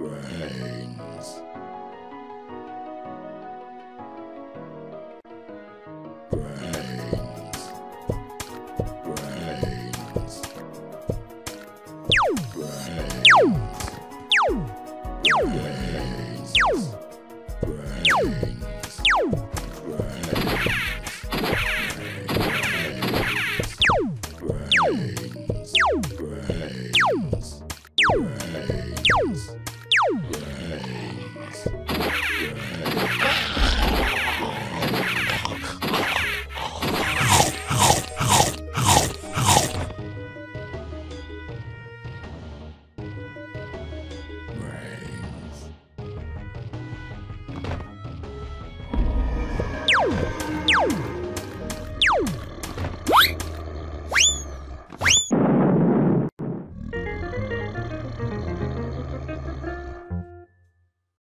Brains.